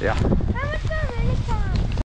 Yeah.